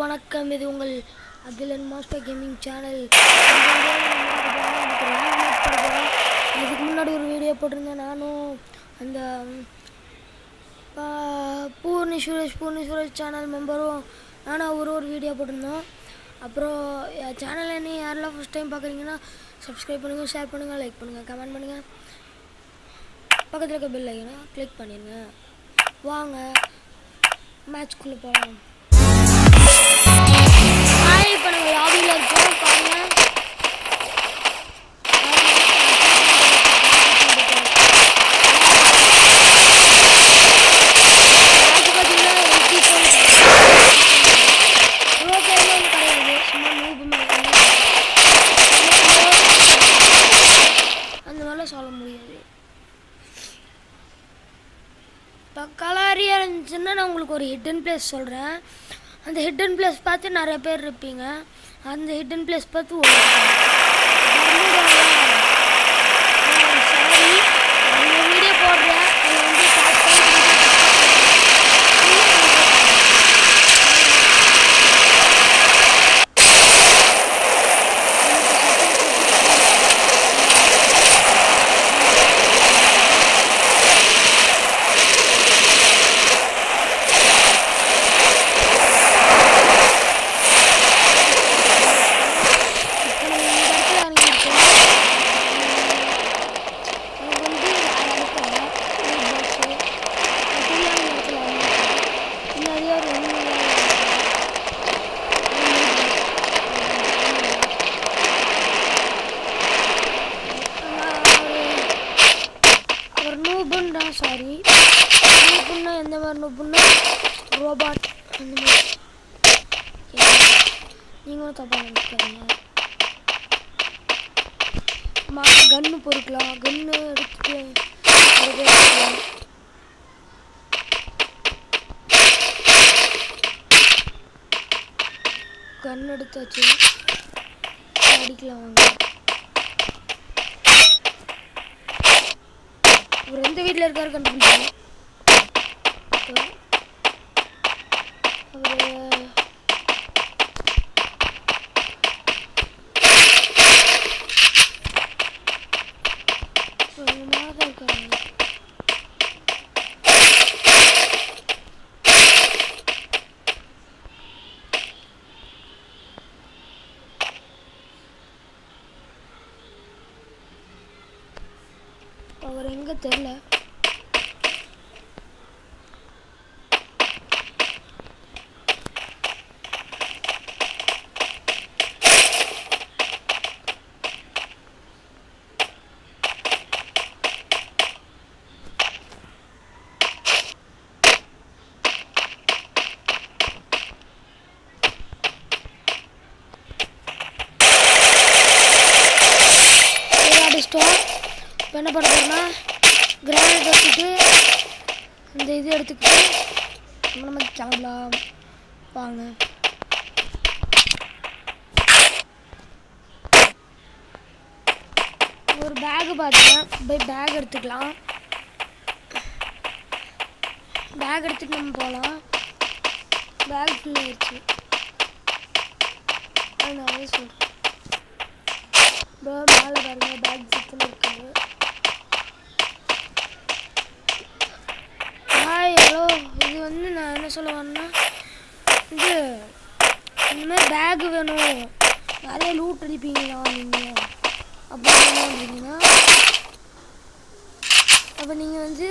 வணக்கம். இது உங்கள் அகிலன் மாஸ்டர் கேமிங் சேனல் இதுக்கு முன்னாடி ஒரு வீடியோ போட்டிருந்தேன். நானும் அந்த பூர்ணி சுரேஷ் பூர்ணி சுரேஷ் சேனல் மெம்பரும் நானும் ஒரு ஒரு வீடியோ போட்டிருந்தோம். அப்புறம் என் சேனலை நீ யாரெல்லாம் ஃபஸ்ட் டைம் பார்க்குறீங்கன்னா சப்ஸ்கிரைப் பண்ணுங்கள் ஷேர் பண்ணுங்கள் லைக் பண்ணுங்கள் கமெண்ட் பண்ணுங்கள் பக்கத்தில் இருக்க பெல் ஐக்கனை கிளிக் பண்ணிடுங்க வாங்க மேட்ச்க்குள்ளே போகலாம் இப்போ நாங்கள் லாபியில் இருக்கோம் பாருங்க பார்த்தீங்கன்னா அந்த மாதிரிலாம் சொல்ல முடியாது. இப்போ கலாரியாக இருந்துச்சுன்னா நான் உங்களுக்கு ஒரு ஹிடன் பிளேஸ் சொல்கிறேன் அந்த ஹிடன் பிளேஸ் பார்த்து நிறைய பேர் இருப்பீங்க. அந்த ஹிடன் பிளேஸ் பார்த்து ஒரு சாரி அந்த வீடியோ போடுறேன் அதை வந்து இப்போ நம்ம இந்த இடத்துல இறங்கியிருக்கோம் எனக்கு வந்து அடுத்த பஸ்ஸு தெரியாத இடத்துல இறங்கியிருக்கோம் நிறைய ஒரு அவர் நூபுன்னா சாரி நூபுன்னா எந்த மாதிரி நூபுன்னா ரோபாட் அந்த மாதிரி நீங்களும் தப்பாக நினைக்காதீங்க மா கன்று பொறுக்கலாம். கன்று எடுத்துட்டு கண் கன் எடுத்தாச்சு. அடிக்கலாம் வாங்க. அவர் எந்த வீட்டில் இருக்காரு கண்டுபிடிக்கணும் அவர் சும்மா தான் இருக்காங்க அவர் எங்க தெரியல அடிச்சிட்டோம் இப்போ பண்ண கிரானைட் எடுத்துட்டு இந்த இது எடுத்துக்கிட்டு நம்ம கிளம்பலாம். வாங்க. ஒரு பேக் பார்த்தேன். போய் பேக் எடுத்துக்கலாம். பேக் எடுத்துட்டு நம்ம போகலாம் பேக் ஃபுல் ஆயிடுச்சு. அதனால சொல்கிறேன் மேலே பாருங்கள் பேக் சிக்கன் இருக்குது. ஹாய் ஹலோ இது வந்து நான் என்ன சொல்ல வரேன்னா இது இந்த மாதிரி பேக் வேணும். நிறைய லூட் அடிப்பீங்களா நீங்கள் அப்படின்னு என்ன பண்ணுறீங்கன்னா அப்போ நீங்கள் வந்து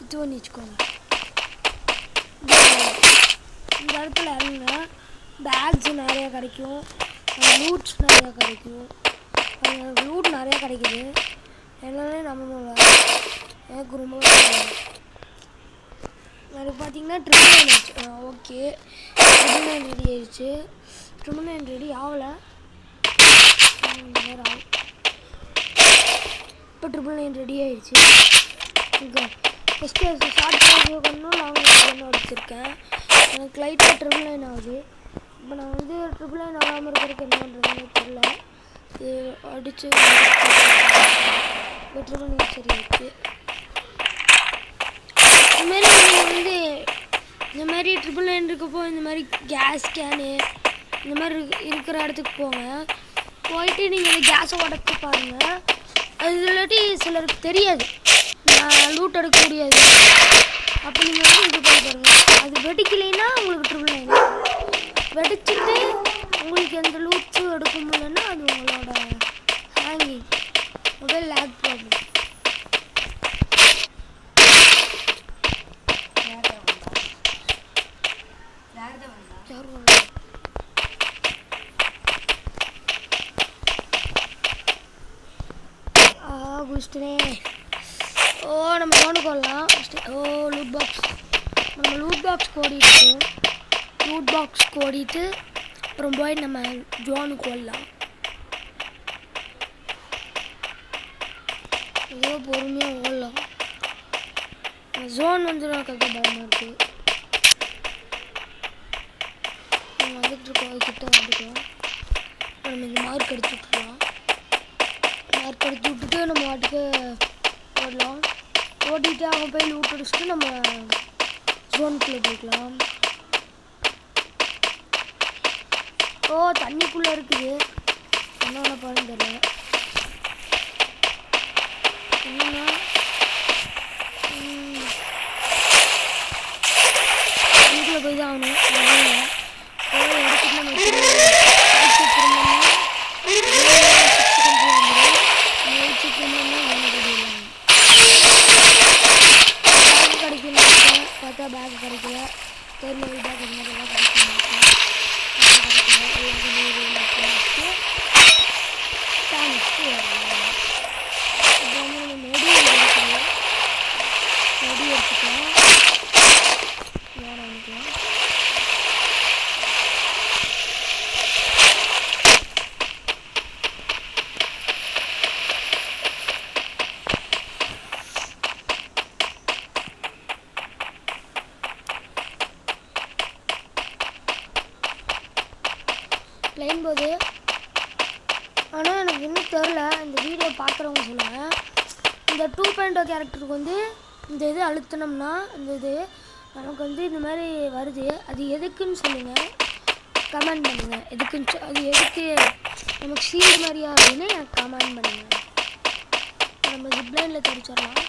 இது பண்ணி வச்சுக்கோங்க. இந்த இடத்துல இறங்க பேக்ஸ் நிறையா கிடைக்கும். லூட்ஸ் நிறையா கிடைக்கும். லூட் நிறையா கிடைக்குது. எல்லாமே நம்ம எனக்கு ரொம்ப அது பார்த்தீங்கன்னா ட்ரிபிள் நைன் ஆச்சு ஓகே ட்ரிபிள் நைன் ரெடி ஆயிடுச்சு. ட்ரிபிள் நைன் ரெடி ஆகலை நேரம் ஆகும் இப்போ ட்ரிபிள் நைன் ரெடி ஆயிடுச்சு. ஃபஸ்ட்டு ஷார்ட் வீடியோ கண்ணும் லாங் வீடியோ அடிச்சிருக்கேன் எனக்கு லைட்டாக ட்ரிபிள் நைன் ஆகுது. இப்போ நான் வந்து ட்ரிபிள் நைன் ஆகாமல் இருக்கிறதுக்கு என்ன பண்ணுறதுன்னு தெரில இது அடித்து ட்ரிபிள் நைன் சரி இருக்குது இதுமாரி நீங்கள் வந்து இந்த மாதிரி ட்ரிபிள் நைன் இருக்கப்போ இந்த மாதிரி கேஸ் கேனு இந்த மாதிரி இருக்கிற இடத்துக்கு போங்க. போயிட்டு நீங்கள் கேஸை உடச்சி பாருங்கள் அது இல்லாட்டி சிலருக்கு தெரியாது. நான் லூட் எடுக்க முடியாது. அப்போ நீங்கள் வந்து இது பண்ணி பாருங்கள் அது வெடிக்கலைன்னா உங்களுக்கு ட்ரிபிள் நைன் வெடிச்சிட்டு உங்களுக்கு எந்த லூட்ஸும் எடுக்க முடியலன்னா அது உங்களோட ஹேங்கிங் மொபைல் லேக் ப்ராப்ளம் குடிச்சிட்டே ஓ நம்ம லோனுக்கு வரலாம் ஓ லூட் பாக்ஸ் நம்ம லூட் பாக்ஸ் ஓடிட்டு லூட் பாக்ஸ் ஓடிட்டு அப்புறம் போய் நம்ம ஜோனுக்கு வரலாம் ஏதோ பொறுமையாக ஓடலாம். ஜோன் வந்துடும் எனக்கு பயமாக இருக்குது நம்ம வந்துட்டு இருக்கோம் கிட்ட வந்துட்டோம். இப்போ நம்ம இந்த மார்க் அடிச்சு விட்டுலாம் மார்க் அடிச்சு விட்டுட்டு நம்ம வாட்டுக்கு ஓடலாம். ஓட்டிட்டு அவங்க போய் லூட் அடிச்சுட்டு நம்ம ஜோனுக்குள்ளே போய்க்கலாம். ஓ தண்ணிக்குள்ளே இருக்குது. என்ன பண்ண தெரியல என்னன்னா ம், தண்ணிக்குள்ளே போய் தான் ஆகணும் வேற வழி இல்ல. போய் எடுத்துட்டு நம்ம இப்படி அடிச்சு திரும்பணும். அடிச்சு திரும்பணும், வேலை கிடையாது. பேக் கிடைக்கல நினைச்சேன். பார்த்தா பேக் கிடைக்கல தெரியல இது பேக் இந்த மாதிரி கிடைக்கும் நினைச்சேன். பேக் கிடைக்கல. எல்லாத்தையும் நூறு நூறு வச்சுட்டு தேங்க்ஸ் வரலாம் இப்போ வந்து நம்ம நெடி எடுத்துக்கலாம் நெடி எடுத்துக்கலாம் வேற வாங்கிக்கலாம் லைன் போது ஆனால் எனக்கு இன்னும் தெரில. இந்த வீடியோ பார்க்குறவங்க சொல்லுங்கள் இந்த டூ பாயிண்ட் கேரக்டருக்கு வந்து இந்த இது அழுத்தினோம்னா இந்த இது நமக்கு வந்து இந்த மாதிரி வருது. அது எதுக்குன்னு சொல்லுங்கள் கமெண்ட் பண்ணுங்கள் எதுக்குன்னு அது எதுக்கு நமக்கு சீடு மாதிரியா அப்படின்னு எனக்கு கமெண்ட் பண்ணுங்கள் நம்ம ஜிப்லைனில் தெரிச்சிடலாம்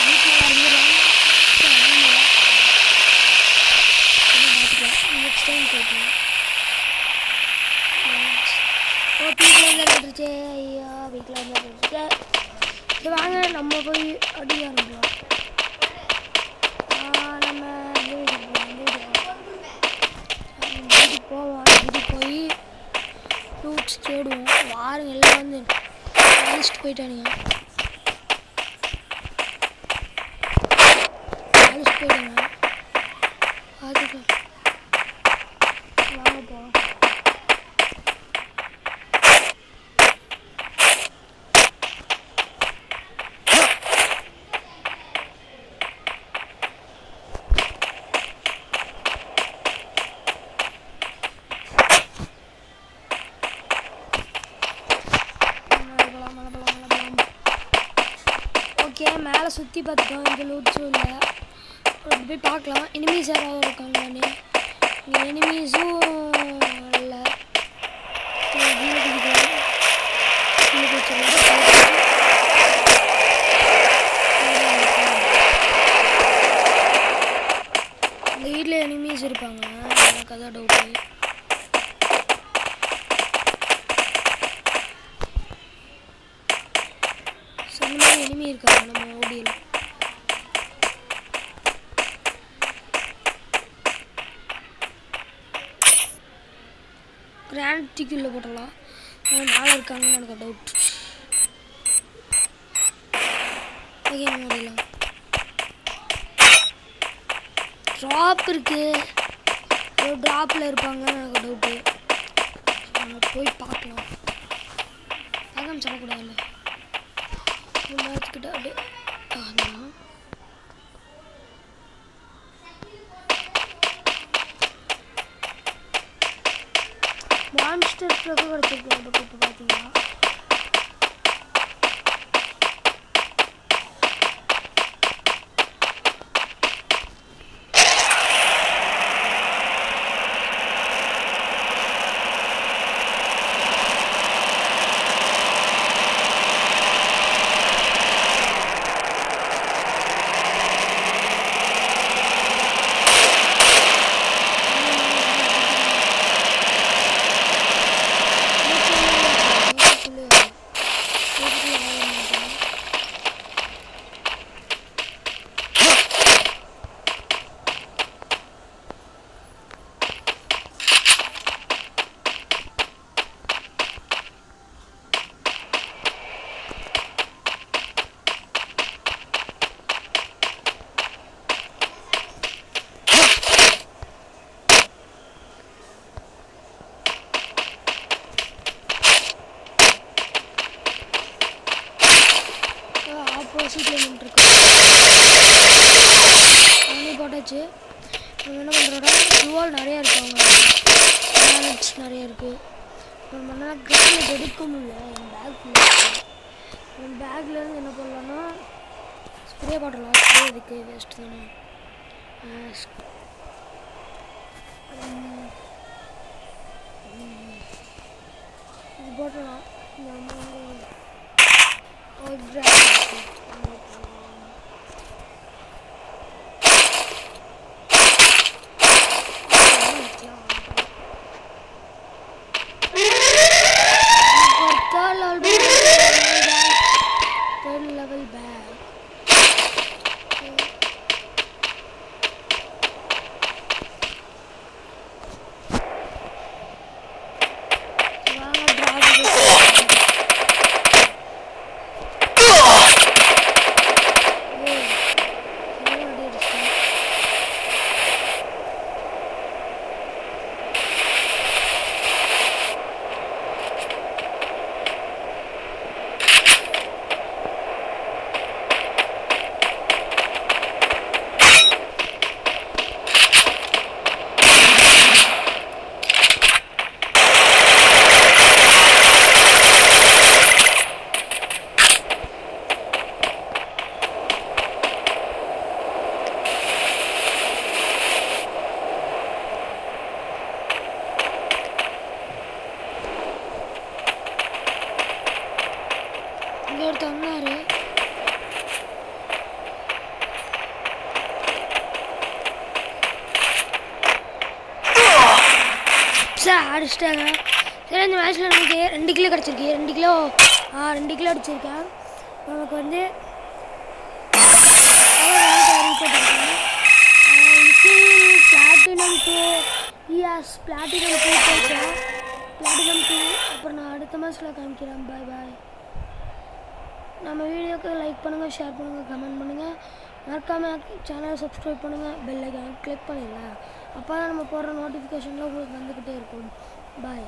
வீட்டில் இறங்கிடுவோம் நெக்ஸ்ட் டைம் போய்க்கலாம் ஓ வீட்டில் ஐயா வீட்டில் இருந்தால் கட்டுருச்சு வாங்க நம்ம போய் அடி ஆரம்பிக்கலாம் நம்ம வீட்டுக்கு வீட்டுக்கு போவோம் வீட்டுக்கு போய் ஃப்ரூட்ஸ் தேடுவோம். வாருங்க எல்லாம் வந்து அழிச்சிட்டு போயிட்டானுங்க அழிச்சிட்டு போயிட்டாங்க பார்த்துக்கலாம் வாங்க போகலாம் ஓகே மேலே சுற்றி பார்த்துட்டோம். இந்த லூட்ஸும் இல்லை. அப்படி போய் பார்க்கலாம். எனிமீஸ் யாராவது இருக்காங்களான்னு இங்கே எனிமீஸும் இல்லை. கீழே இந்த வீட்டில் எனிமீஸ் இருப்பாங்க எனக்கு அதான் டவுட்டு சொன்ன மாதிரி எனிமி இருக்காங்க நம்ம ஓடியில் கிராண்டிக்குள்ளே போட்டலாம் ஆனால் மேலே இருக்காங்கன்னு எனக்கு டவுட் ஓகே நம்ம ஓடிலாம் ட்ராப் இருக்கு. ஒரு ட்ராப்பில் இருப்பாங்கன்னு எனக்கு டவுட்டு நம்ம போய் பார்க்கலாம். அதான் சொல்லக்கூடாது எல்லாத்துக்கிட்ட அப்படியே பார்க்கலாம் மான்ஸ்டர் கூட வச்சுருக்கேன் இப்போ பார்த்தீங்கன்னா அவனே நம்ம என்ன பண்ணுறோம்னா டுவால் நிறையா இருக்கு அவங்க பிளானட்ஸ் நிறைய இருக்குது நம்ம என்ன கிரேட் எடுக்க முடியல என் பேக் என் பேக்லேருந்து என்ன பண்ணலாம்னா ஸ்ப்ரே போடலாம் ஸ்ப்ரே இதுக்கு வேஸ்ட் தானே. இது போட்டலாம் நம்ம வந்து ஒரு கிராம் third level bag. வாங்க டிராப் இங்க ஒருத்தர் வந்தாரு சார் அடிச்சிட்டாங்க. சரி இந்த மேட்ச்சில் நமக்கு ரெண்டு கிலோ கிடச்சிருக்கு. ரெண்டு கிலோ ஆ ரெண்டு கிலோ அடிச்சிருக்கேன் நமக்கு வந்து பிளாட்டினம் டூ இஎஸ் பிளாட்டினம் டூ போயிட்டேன் பிளாட்டினம் டூ அப்புறம் நான் அடுத்த மாதத்தில் காமிக்கிறேன் பாய் பாய் நம்ம வீடியோக்கு லைக் பண்ணுங்கள் ஷேர் பண்ணுங்கள் கமெண்ட் பண்ணுங்கள் மறக்காமல் சேனலை சப்ஸ்கிரைப் பண்ணுங்கள் பெல் ஐக்கான் கிளிக் பண்ணிடுங்க அப்போ தான் நம்ம போடுற நோட்டிஃபிகேஷனில் உங்களுக்கு வந்துக்கிட்டே இருக்கும். பாய்